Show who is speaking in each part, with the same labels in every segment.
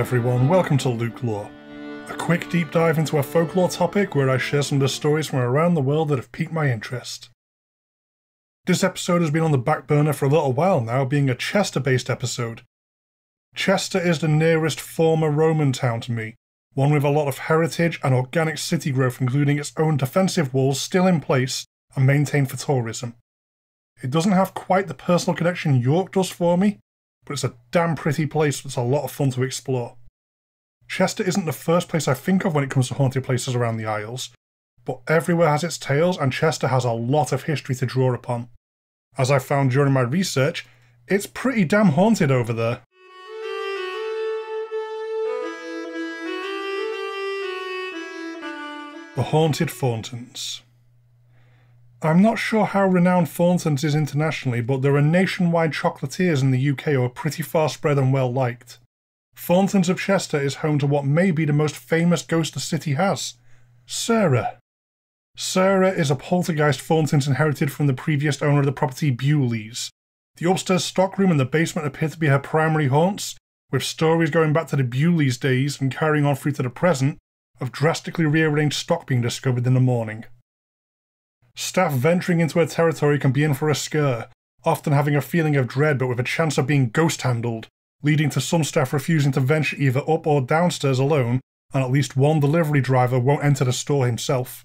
Speaker 1: everyone, welcome to Luke Lore, a quick deep dive into a folklore topic where I share some of the stories from around the world that have piqued my interest. This episode has been on the back burner for a little while now, being a Chester based episode. Chester is the nearest former Roman town to me, one with a lot of heritage and organic city growth, including its own defensive walls still in place and maintained for tourism. It doesn't have quite the personal connection York does for me, but it's a damn pretty place that's a lot of fun to explore. Chester isn't the first place I think of when it comes to haunted places around the Isles, but everywhere has its tales, and Chester has a lot of history to draw upon. As I found during my research, it's pretty damn haunted over there. The Haunted Thorntons. I'm not sure how renowned Thorntons is internationally, but there are nationwide chocolatiers in the UK who are pretty far spread and well liked. Thorntons of Chester is home to what may be the most famous ghost the city has Sarah. Sarah is a poltergeist Thorntons inherited from the previous owner of the property, Bewley's. The upstairs stockroom and the basement appear to be her primary haunts, with stories going back to the Bewley's days and carrying on through to the present of drastically rearranged stock being discovered in the morning. Staff venturing into her territory can be in for a scare, often having a feeling of dread but with a chance of being ghost handled, leading to some staff refusing to venture either up or downstairs alone, and at least one delivery driver won't enter the store himself.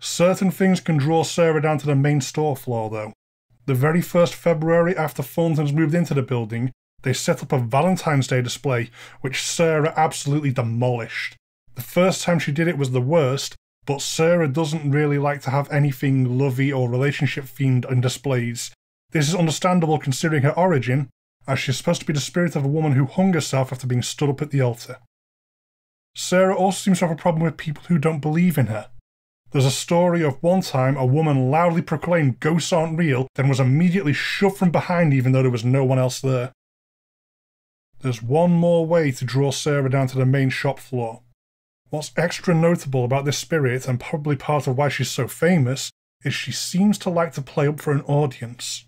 Speaker 1: Certain things can draw Sarah down to the main store floor though. The very first February after Thorntons moved into the building, they set up a Valentine's Day display, which Sarah absolutely demolished. The first time she did it was the worst, but Sarah doesn't really like to have anything lovey or relationship themed on displays. This is understandable considering her origin, as she's supposed to be the spirit of a woman who hung herself after being stood up at the altar. Sarah also seems to have a problem with people who don't believe in her. There's a story of one time a woman loudly proclaimed ghosts aren't real, then was immediately shoved from behind even though there was no one else there. There's one more way to draw Sarah down to the main shop floor. What's extra notable about this spirit, and probably part of why she's so famous, is she seems to like to play up for an audience.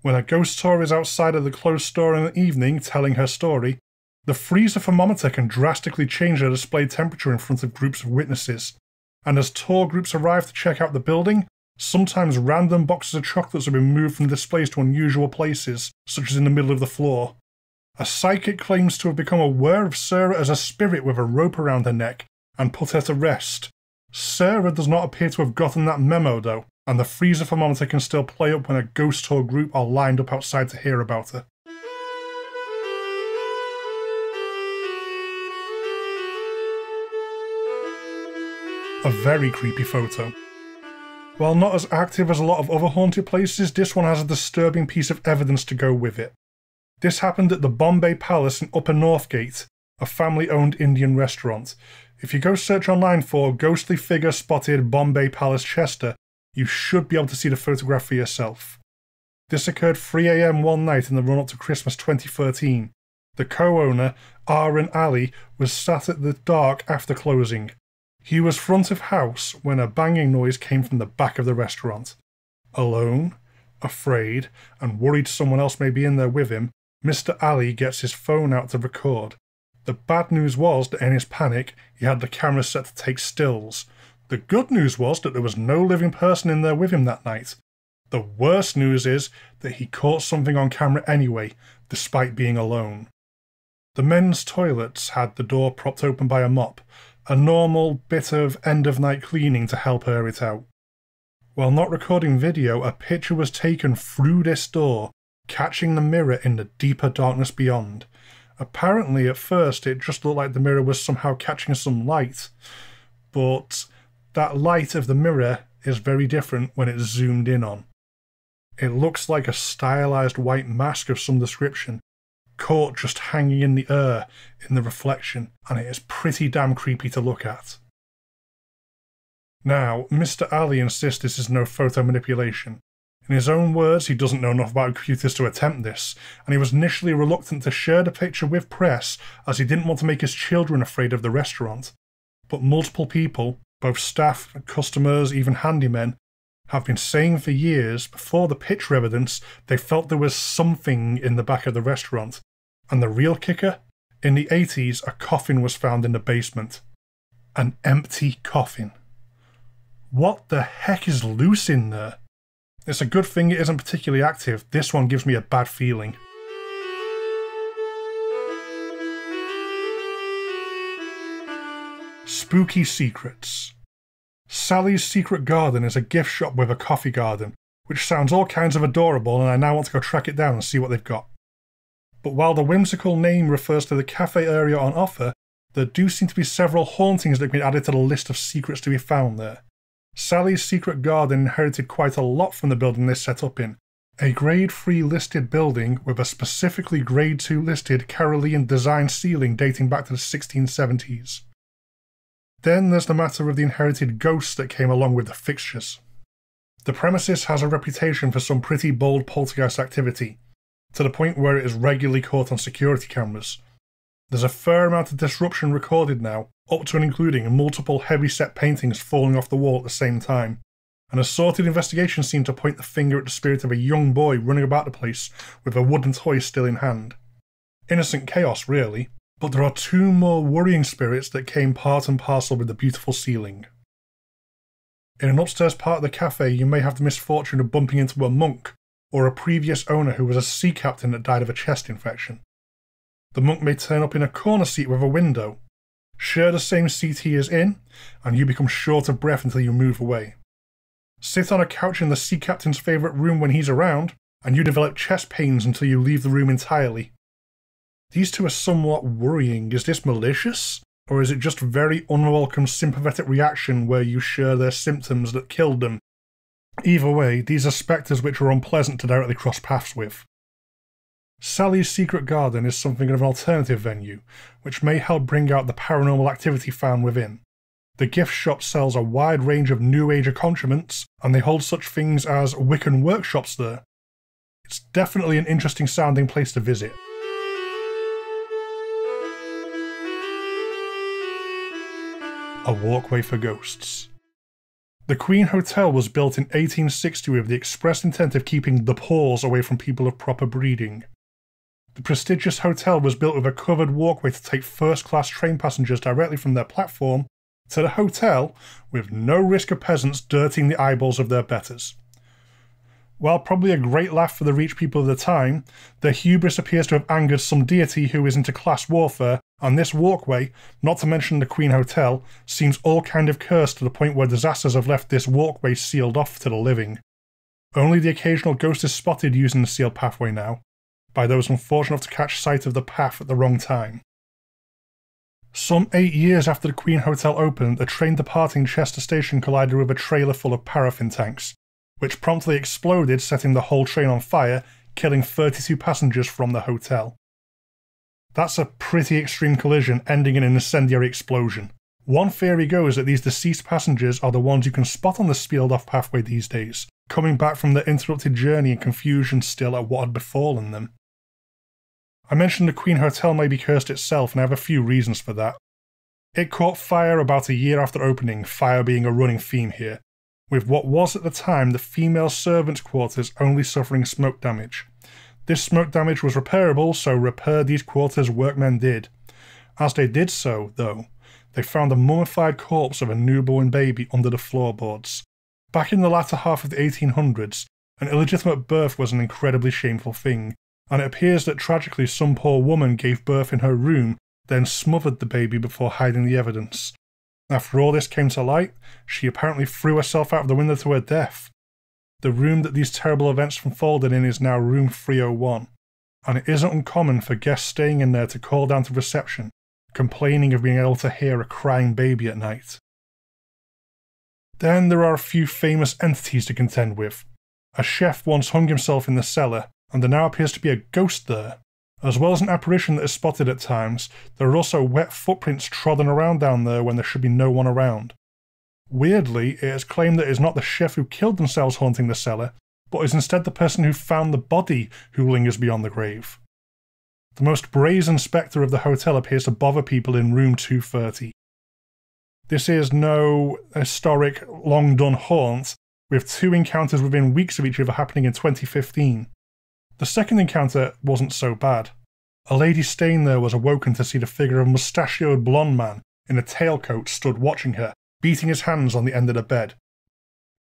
Speaker 1: When a ghost tour is outside of the closed store in the evening telling her story, the freezer thermometer can drastically change the display temperature in front of groups of witnesses. And as tour groups arrive to check out the building, sometimes random boxes of chocolates are being moved from displays to unusual places, such as in the middle of the floor. A psychic claims to have become aware of Sarah as a spirit with a rope around her neck and put her to rest. Sarah does not appear to have gotten that memo though, and the freezer thermometer can still play up when a ghost tour group are lined up outside to hear about her. A very creepy photo. While not as active as a lot of other haunted places, this one has a disturbing piece of evidence to go with it. This happened at the Bombay Palace in Upper Northgate, a family owned Indian restaurant. If you go search online for ghostly figure spotted Bombay Palace Chester, you should be able to see the photograph for yourself. This occurred 3am one night in the run up to Christmas 2013. The co owner, Aaron Ali, was sat at the dark after closing. He was front of house when a banging noise came from the back of the restaurant. Alone, afraid, and worried someone else may be in there with him, Mr. Ali gets his phone out to record. The bad news was that in his panic, he had the camera set to take stills. The good news was that there was no living person in there with him that night. The worst news is that he caught something on camera anyway, despite being alone. The men's toilets had the door propped open by a mop, a normal bit of end of night cleaning to help air it out. While not recording video, a picture was taken through this door, catching the mirror in the deeper darkness beyond. Apparently, at first, it just looked like the mirror was somehow catching some light, but that light of the mirror is very different when it's zoomed in on. It looks like a stylized white mask of some description, caught just hanging in the air in the reflection, and it is pretty damn creepy to look at. Now, Mr. Ali insists this is no photo manipulation. In his own words, he doesn't know enough about computers to attempt this, and he was initially reluctant to share the picture with press as he didn't want to make his children afraid of the restaurant. But multiple people, both staff, customers, even handymen, have been saying for years before the picture evidence they felt there was something in the back of the restaurant. And the real kicker? In the 80s, a coffin was found in the basement. An empty coffin. What the heck is loose in there? It's a good thing it isn't particularly active. This one gives me a bad feeling. Spooky Secrets Sally's Secret Garden is a gift shop with a coffee garden, which sounds all kinds of adorable, and I now want to go track it down and see what they've got. But while the whimsical name refers to the cafe area on offer, there do seem to be several hauntings that have been added to the list of secrets to be found there. Sally's Secret Garden inherited quite a lot from the building they set up in. A Grade 3 listed building with a specifically Grade 2 listed Carolean design ceiling dating back to the 1670s. Then there's the matter of the inherited ghosts that came along with the fixtures. The premises has a reputation for some pretty bold poltergeist activity, to the point where it is regularly caught on security cameras. There's a fair amount of disruption recorded now, up to and including multiple heavy set paintings falling off the wall at the same time. An assorted investigation seemed to point the finger at the spirit of a young boy running about the place with a wooden toy still in hand. Innocent chaos, really, but there are two more worrying spirits that came part and parcel with the beautiful ceiling. In an upstairs part of the cafe, you may have the misfortune of bumping into a monk or a previous owner who was a sea captain that died of a chest infection. The monk may turn up in a corner seat with a window, share the same seat he is in, and you become short of breath until you move away. Sit on a couch in the sea captain's favourite room when he's around, and you develop chest pains until you leave the room entirely. These two are somewhat worrying. Is this malicious? Or is it just very unwelcome sympathetic reaction where you share their symptoms that killed them? Either way, these are spectres which are unpleasant to directly cross paths with. Sally's Secret Garden is something of an alternative venue, which may help bring out the paranormal activity found within. The gift shop sells a wide range of New Age accoutrements, and they hold such things as Wiccan workshops there. It's definitely an interesting sounding place to visit. A Walkway for Ghosts. The Queen Hotel was built in 1860 with the express intent of keeping the paws away from people of proper breeding. The prestigious hotel was built with a covered walkway to take first class train passengers directly from their platform to the hotel with no risk of peasants dirtying the eyeballs of their betters. While probably a great laugh for the rich people of the time, their hubris appears to have angered some deity who is into class warfare, and this walkway, not to mention the Queen Hotel, seems all kind of cursed to the point where disasters have left this walkway sealed off to the living. Only the occasional ghost is spotted using the sealed pathway now, by those unfortunate enough to catch sight of the path at the wrong time. Some eight years after the Queen Hotel opened, a train departing Chester Station collided with a trailer full of paraffin tanks, which promptly exploded, setting the whole train on fire, killing 32 passengers from the hotel. That's a pretty extreme collision, ending in an incendiary explosion. One theory goes that these deceased passengers are the ones you can spot on the sealed off pathway these days, coming back from their interrupted journey in confusion still at what had befallen them. I mentioned the Queen Hotel may be cursed itself, and I have a few reasons for that. It caught fire about a year after opening, fire being a running theme here, with what was at the time the female servants' quarters only suffering smoke damage. This smoke damage was repairable, so repair these quarters workmen did. As they did so, though, they found a mummified corpse of a newborn baby under the floorboards. Back in the latter half of the 1800s, an illegitimate birth was an incredibly shameful thing, and it appears that tragically some poor woman gave birth in her room, then smothered the baby before hiding the evidence. After all this came to light, she apparently threw herself out of the window to her death. The room that these terrible events unfolded in is now room 301, and it isn't uncommon for guests staying in there to call down to reception, complaining of being able to hear a crying baby at night. Then there are a few famous entities to contend with. A chef once hung himself in the cellar, and there now appears to be a ghost there, as well as an apparition that is spotted at times, there are also wet footprints trodden around down there when there should be no one around. Weirdly, it is claimed that it is not the chef who killed themselves haunting the cellar, but is instead the person who found the body who lingers beyond the grave. The most brazen spectre of the hotel appears to bother people in room 230. This is no historic, long done haunt, with two encounters within weeks of each other happening in 2015. The second encounter wasn't so bad. A lady staying there was awoken to see the figure of a mustachioed blond man in a tailcoat stood watching her, beating his hands on the end of the bed.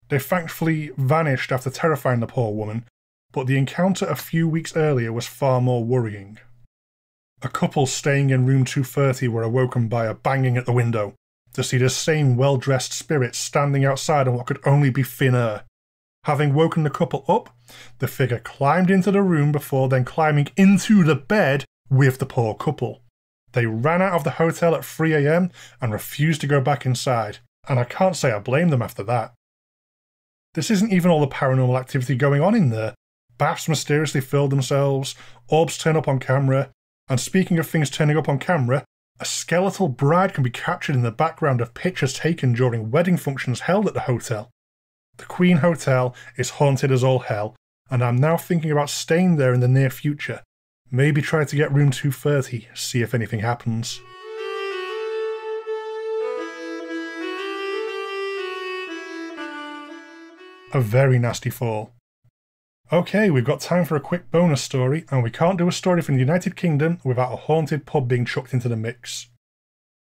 Speaker 1: They thankfully vanished after terrifying the poor woman, but the encounter a few weeks earlier was far more worrying. A couple staying in room 230 were awoken by a banging at the window to see the same well dressed spirit standing outside on what could only be thin air. Having woken the couple up, the figure climbed into the room before then climbing into the bed with the poor couple. They ran out of the hotel at 3am and refused to go back inside, and I can't say I blame them after that. This isn't even all the paranormal activity going on in there. Baths mysteriously fill themselves, orbs turn up on camera, and speaking of things turning up on camera, a skeletal bride can be captured in the background of pictures taken during wedding functions held at the hotel. The Queen Hotel is haunted as all hell, and I'm now thinking about staying there in the near future. Maybe try to get room 230, see if anything happens. A very nasty fall. Okay, we've got time for a quick bonus story, and we can't do a story from the United Kingdom without a haunted pub being chucked into the mix.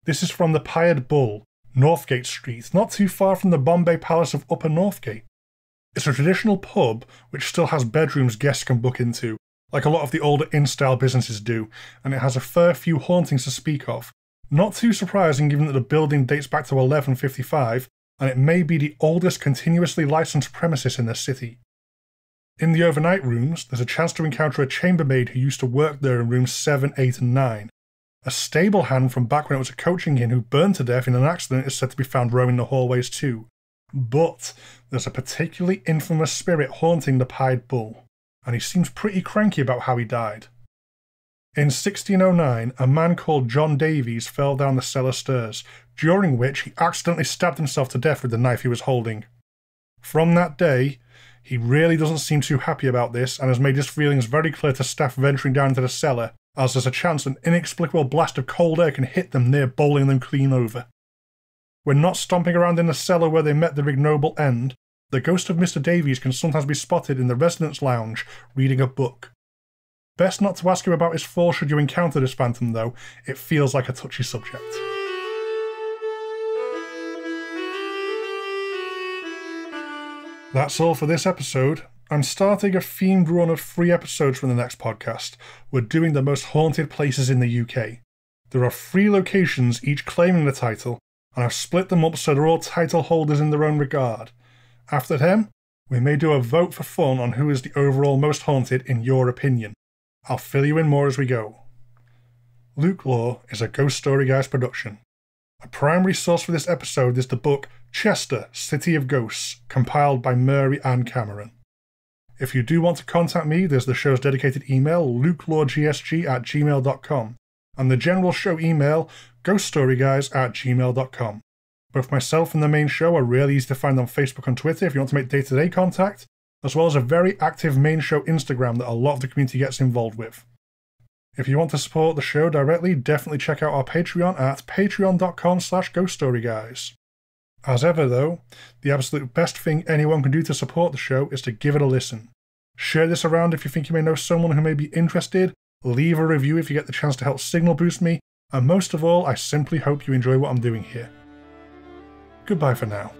Speaker 1: This is from the Pied Bull, Northgate Street, not too far from the Bombay Palace of Upper Northgate. It's a traditional pub which still has bedrooms guests can book into, like a lot of the older in style businesses do, and it has a fair few hauntings to speak of. Not too surprising given that the building dates back to 1155, and it may be the oldest continuously licensed premises in the city. In the overnight rooms, there's a chance to encounter a chambermaid who used to work there in rooms 7, 8, and 9. A stable hand from back when it was a coaching inn who burned to death in an accident is said to be found roaming the hallways too. But there's a particularly infamous spirit haunting the Pied Bull, and he seems pretty cranky about how he died. In 1609, a man called John Davies fell down the cellar stairs, during which he accidentally stabbed himself to death with the knife he was holding. From that day, he really doesn't seem too happy about this and has made his feelings very clear to staff venturing down into the cellar, as there's a chance an inexplicable blast of cold air can hit them near bowling them clean over. When not stomping around in the cellar where they met their ignoble end, the ghost of Mr. Davies can sometimes be spotted in the residence lounge reading a book. Best not to ask him about his fall should you encounter this phantom, though, it feels like a touchy subject. That's all for this episode. I'm starting a themed run of three episodes from the next podcast. We're doing the most haunted places in the UK. There are three locations, each claiming the title, and I've split them up so they're all title holders in their own regard. After them, we may do a vote for fun on who is the overall most haunted in your opinion. I'll fill you in more as we go. Luke Lore is a Ghost Story Guys production. A primary source for this episode is the book Chester, City of Ghosts, compiled by Mary Ann Cameron. If you do want to contact me, there's the show's dedicated email, lukeloregsg at gmail.com, and the general show email, ghoststoryguys at gmail.com. Both myself and the main show are really easy to find on Facebook and Twitter if you want to make day to day contact, as well as a very active main show Instagram that a lot of the community gets involved with. If you want to support the show directly, definitely check out our Patreon at patreon.com slash ghoststoryguys. As ever though, the absolute best thing anyone can do to support the show is to give it a listen. Share this around if you think you may know someone who may be interested, leave a review if you get the chance to help signal boost me, and most of all, I simply hope you enjoy what I'm doing here. Goodbye for now.